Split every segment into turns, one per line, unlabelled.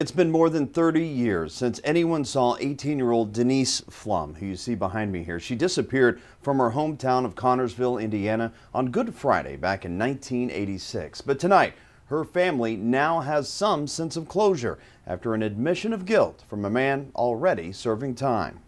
It's been more than 30 years since anyone saw 18-year-old Denise Pflum, who you see behind me here. She disappeared from her hometown of Connersville, Indiana on Good Friday back in 1986. But tonight, her family now has some sense of closure after an admission of guilt from a man already serving time.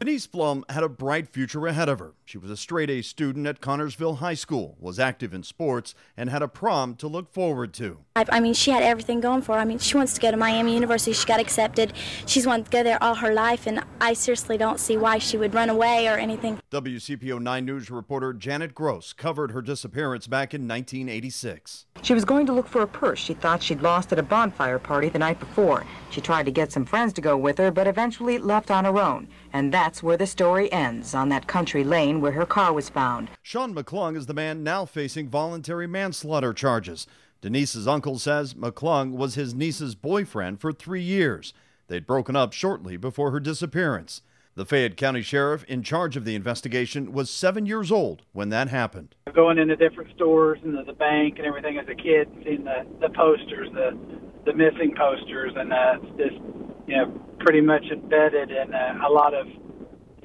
Denise Pflum had a bright future ahead of her. She was a straight A student at Connersville High School, was active in sports, and had a prom to look forward to.
I mean, she had everything going for her. I mean, she wants to go to Miami University. She got accepted. She's wanted to go there all her life, and I seriously don't see why she would run away or anything.
WCPO 9 News reporter Janet Gross covered her disappearance back in 1986.
She was going to look for a purse she thought she'd lost at a bonfire party the night before. She tried to get some friends to go with her, but eventually left on her own. And that's where the story ends, on that country lane where her car was found.
Shawn McClung is the man now facing voluntary manslaughter charges. Denise's uncle says McClung was his niece's boyfriend for three years. They'd broken up shortly before her disappearance. The Fayette County Sheriff in charge of the investigation was seven years old when that happened.
Going into different stores and the, the bank and everything as a kid, seeing the, the posters, the the missing posters, and uh, it's just you know pretty much embedded in uh, a lot of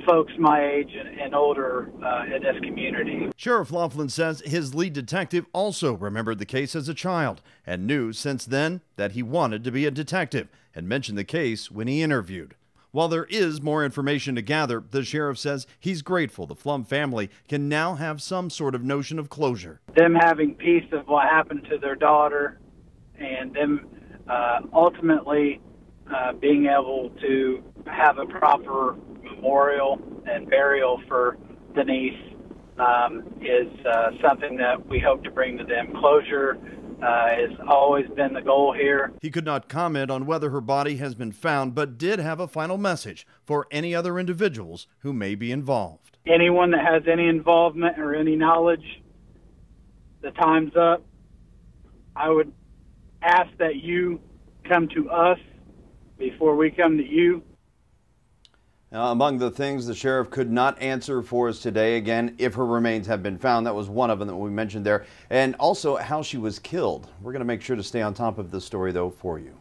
folks my age and, and older uh, in this community.
Sheriff Laughlin says his lead detective also remembered the case as a child and knew since then that he wanted to be a detective and mentioned the case when he interviewed. While there is more information to gather, the sheriff says he's grateful the Pflum family can now have some sort of notion of closure.
Them having peace of what happened to their daughter and them uh, ultimately uh, being able to have a proper memorial and burial for Denise um, is uh, something that we hope to bring to them. Closure uh, has always been the goal here.
He could not comment on whether her body has been found, but did have a final message for any other individuals who may be involved.
Anyone that has any involvement or any knowledge, the time's up. I would ask that you come to us before we come to you.
Now, among the things the sheriff could not answer for us today, again, if her remains have been found, that was one of them that we mentioned there, and also how she was killed. We're going to make sure to stay on top of this story, though, for you.